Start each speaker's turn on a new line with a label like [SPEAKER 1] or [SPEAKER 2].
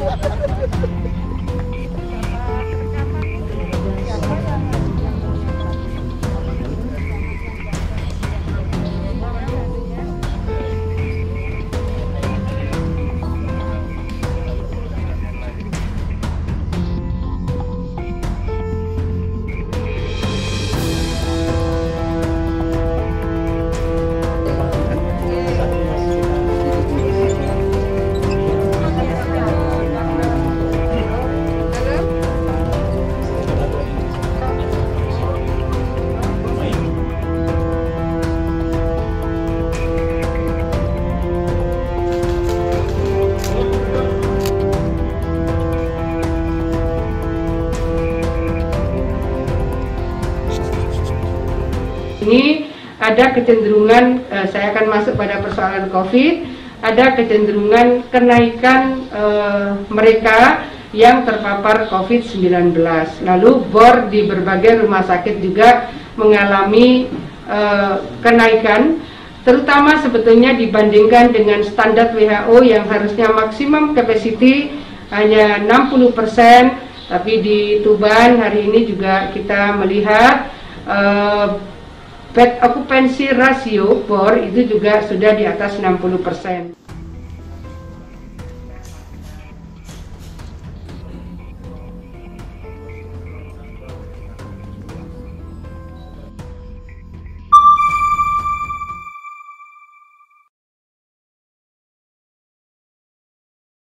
[SPEAKER 1] Ha ha ha! Ini ada kecenderungan, uh, saya akan masuk pada persoalan COVID, ada kecenderungan kenaikan uh, mereka yang terpapar COVID-19. Lalu BOR di berbagai rumah sakit juga mengalami uh, kenaikan, terutama sebetulnya dibandingkan dengan standar WHO yang harusnya maksimum capacity hanya 60 persen, tapi di Tuban hari ini juga kita melihat uh, bed occupancy ratio BOR itu juga sudah di atas 60 persen.